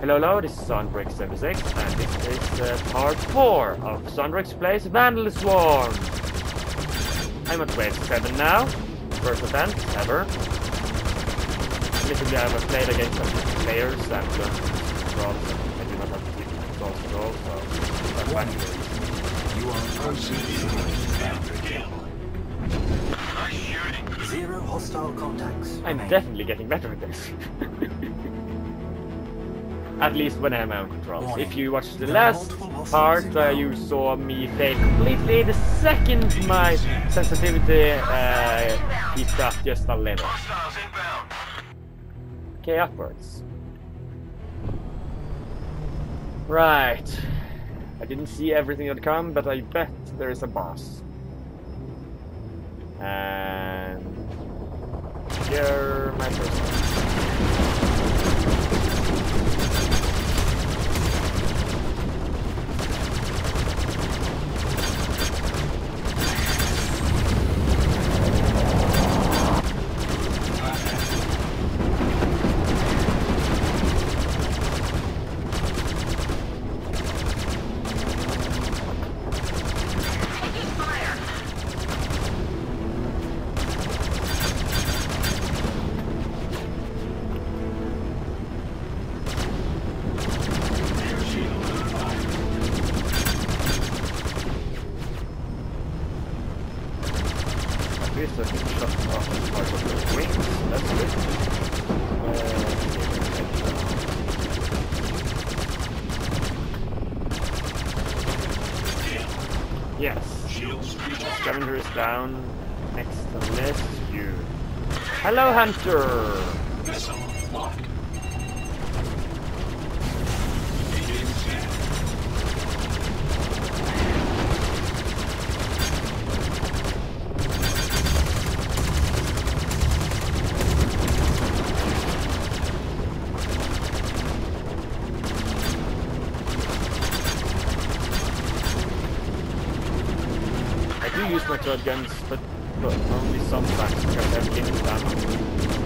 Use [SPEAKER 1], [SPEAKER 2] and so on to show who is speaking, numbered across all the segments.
[SPEAKER 1] Hello, hello, this is sondrex76, and this is uh, part 4 of Sondrex Plays Vanduul Swarm. I'm at wave 7 now, first event ever. Admittedly, I have played against some players and learned controls, and I do not have to keep controls at all, so that's fine.
[SPEAKER 2] You are proceeding. Zero hostile contacts.
[SPEAKER 1] I'm definitely getting better at this. At least when I have my own controls.
[SPEAKER 2] Warning.
[SPEAKER 1] If you watched the last part, uh, you saw me fail completely the second my sensitivity uh, up just a little. Okay, upwards. Right. I didn't see everything that come, but I bet there is a boss. And here my first yes. Scavenger is down. Next to you. Hello, Hunter! Use my third guns, but, but only sometimes because I have limited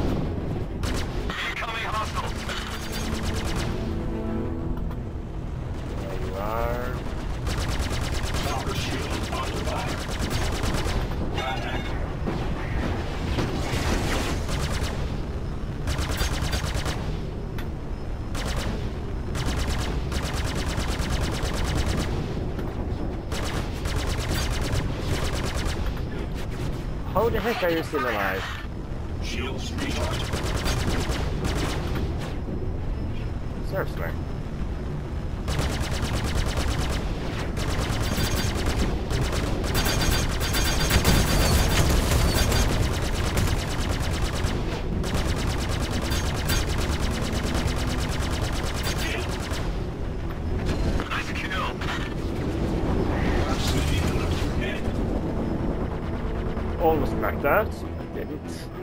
[SPEAKER 1] How the heck are you still alive? Seriously. Almost backed out, but didn't.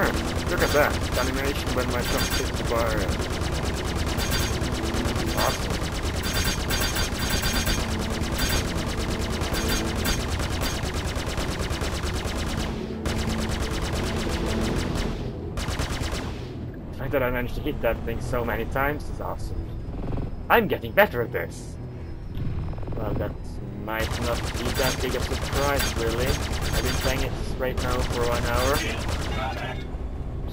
[SPEAKER 1] Huh, look at that. The animation when my shot hits the bar. Awesome. Fact that I managed to hit that thing so many times is awesome. I'm getting better at this! Well, that might not be that big a surprise, really. I've been playing it right now for one hour.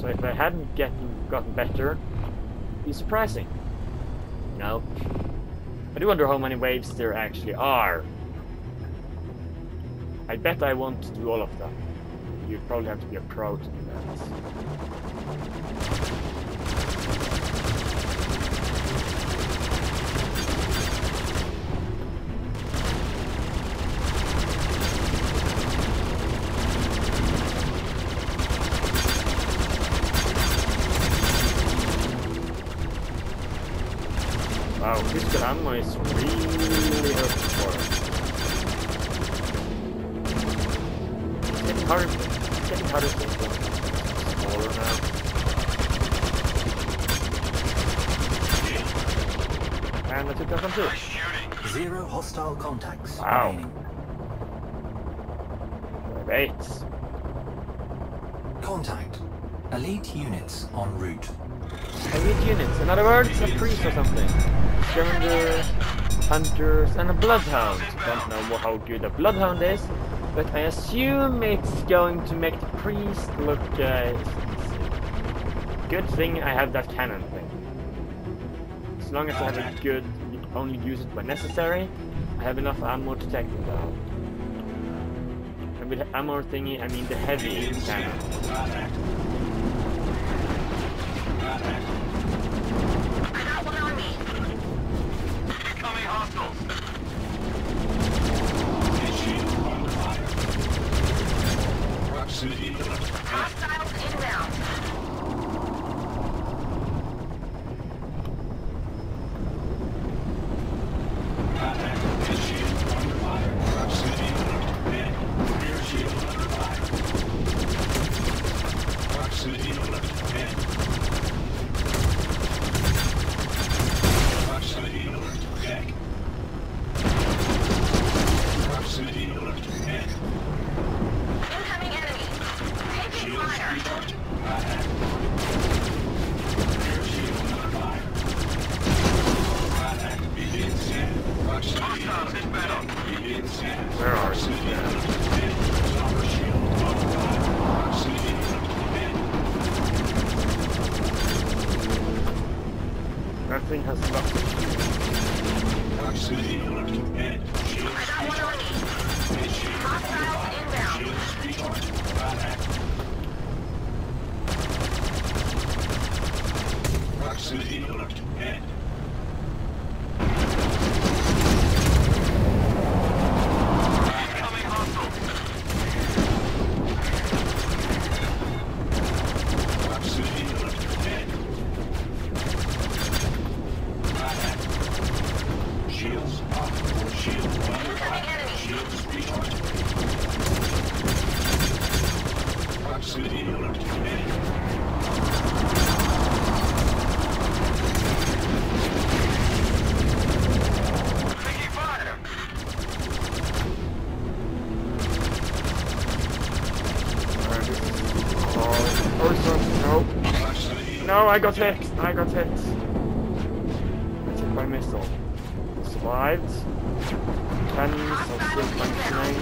[SPEAKER 1] So if I hadn't gotten, gotten better, it'd be surprising. No. I do wonder how many waves there actually are. I bet I won't do all of them. You'd probably have to be a pro to do that. Wow, ammo is really hurtful for us. It's getting harder, it's getting harder to smaller now. And I took that one too.
[SPEAKER 2] Zero hostile contacts
[SPEAKER 1] Wow. Great.
[SPEAKER 2] Contact. Elite units en route.
[SPEAKER 1] Elite units, in other words, a priest or something. Scavenger, hunters, and a bloodhound. Don't know how good a bloodhound is, but I assume it's going to make the priest look uh, good thing I have that cannon thing. As long as I have a good, only use it when necessary, I have enough ammo to take them down. And with ammo thingy, I mean the heavy cannon.
[SPEAKER 3] Incoming enemy. Taking fire.
[SPEAKER 1] Where are you? That thing has lots of
[SPEAKER 3] I got one on me. Hostiles inbound. Incoming enemy.
[SPEAKER 1] Uh, this is- oh, so- no. No, I got hit. I got hit. I took my missile. Survived. Cannons are still functioning.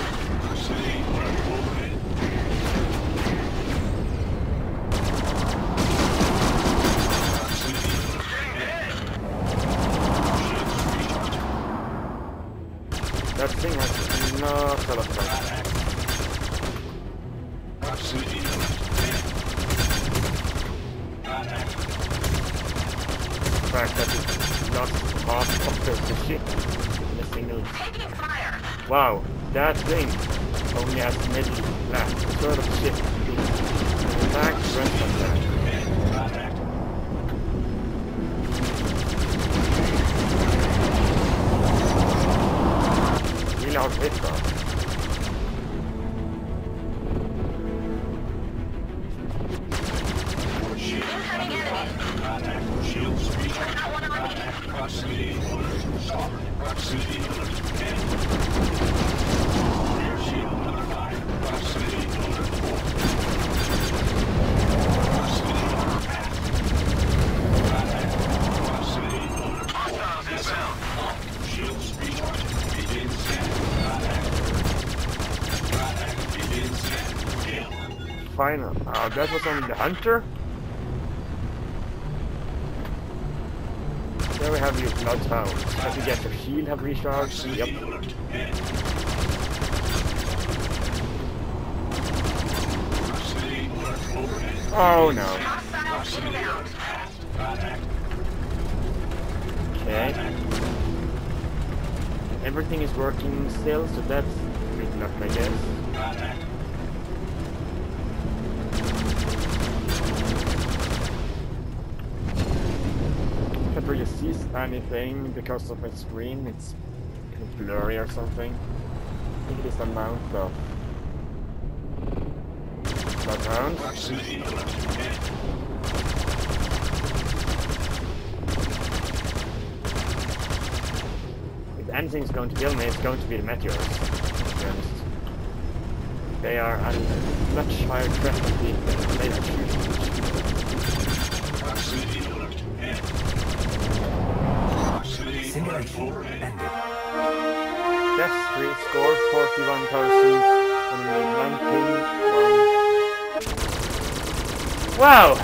[SPEAKER 1] That thing has no telephone. The fact that it lost half of the ship
[SPEAKER 3] Taking fire.
[SPEAKER 1] Wow, that thing only has middle left, third of ship. In fact, rest of that. Hard to
[SPEAKER 3] Uh, on me.
[SPEAKER 1] Final. Oh, that was only the hunter? There we have your bloodhound. As you get the shield have recharged. Yep. Oh no. Okay. Everything is working still, so that's good luck, I guess. Anything because of my screen. It's blurry or something. I think it is the amount of bloodhounds. If anything's going to kill me, it's going to be the meteors. They are a much higher threat to be made of shoot.
[SPEAKER 3] Proximity alert. Proximity alert
[SPEAKER 2] Simulation ended.
[SPEAKER 1] Death 3 score 41,000 on Wow!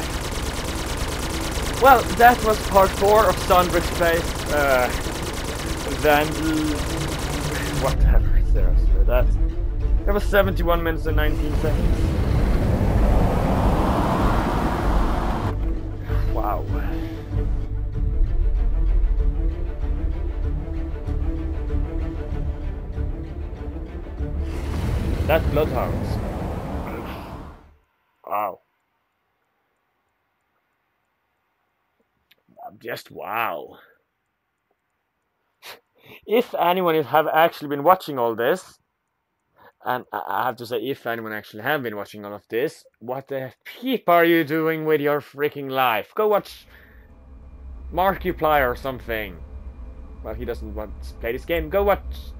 [SPEAKER 1] Well, that was part 4 of Sondrex Plays. Uh, Vanduul. Whatever after that? That was 71 minutes and 19 seconds. That Bloodhounds. Wow. Just wow. If anyone is, have actually been watching all this, and I I have to say, if anyone actually have been watching all of this, what the peep are you doing with your freaking life? Go watch Markiplier or something. Well, he doesn't want to play this game. Go watch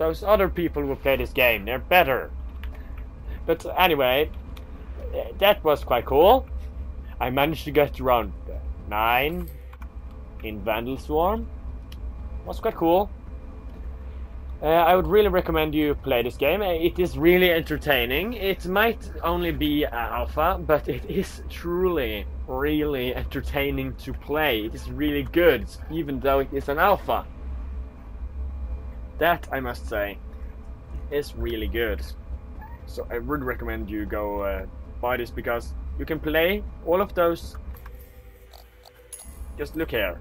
[SPEAKER 1] those other people who play this game. They're better. But anyway, that was quite cool. I managed to get around 9 in Vanduul Swarm. Was quite cool. Uh, I would really recommend you play this game. Uh, It is really entertaining. It might only be alpha, but it is truly, really entertaining to play. It is really good, even though it is an alpha. That, I must say, is really good. So I would recommend you go uh, buy this because you can play all of those. Just look here.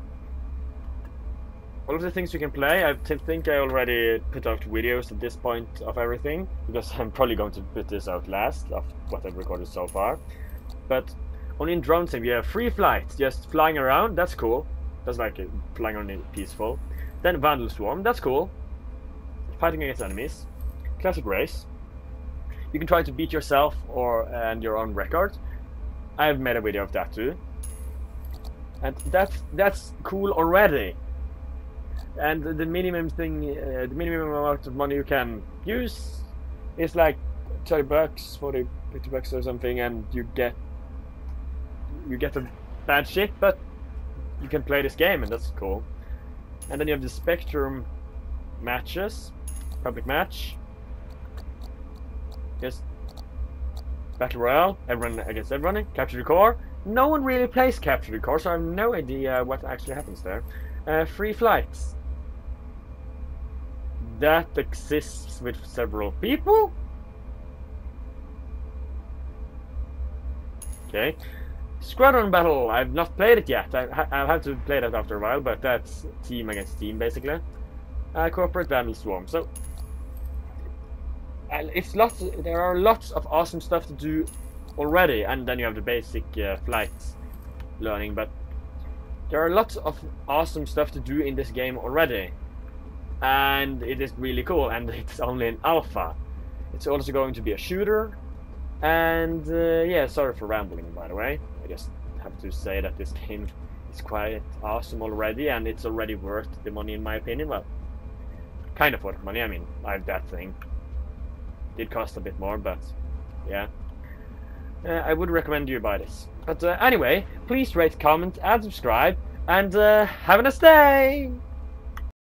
[SPEAKER 1] All of the things you can play, I think I already put out videos at this point of everything because I'm probably going to put this out last of what I've recorded so far. But only in drone sim you have free flight, just flying around. That's cool. That's like uh, flying around in peaceful. Then Vanduul Swarm, that's cool. Fighting against enemies. Classic race. You can try to beat yourself or and your own record. I've made a video of that too. And that's that's cool already. And the minimum thing, uh, the minimum amount of money you can use is like 30 bucks, 40, 50 bucks or something, and you get you get a bad ship, but you can play this game, and that's cool. And then you have the Spectrum matches, public match. Yes. battle royale, everyone against everyone, capture the core. No one really plays capture the core, so I have no idea what actually happens there. Uh, free flights. That exists with several people. Okay. Squadron Battle, I've not played it yet. I, I'll have to play that after a while, but that's team against team basically. Uh, corporate Vanduul Swarm. So it's lots. There are lots of awesome stuff to do already, and then you have the basic uh, flight learning. But there are lots of awesome stuff to do in this game already, and it is really cool. And it's only an alpha. It's also going to be a shooter, and uh, yeah. Sorry for rambling, by the way. I just have to say that this game is quite awesome already, and it's already worth the money in my opinion. Well, kind of worth money. I mean, I have that thing did cost a bit more, but yeah. Uh, I would recommend you buy this. But uh, anyway, please rate, comment, and subscribe, and uh, have a nice day!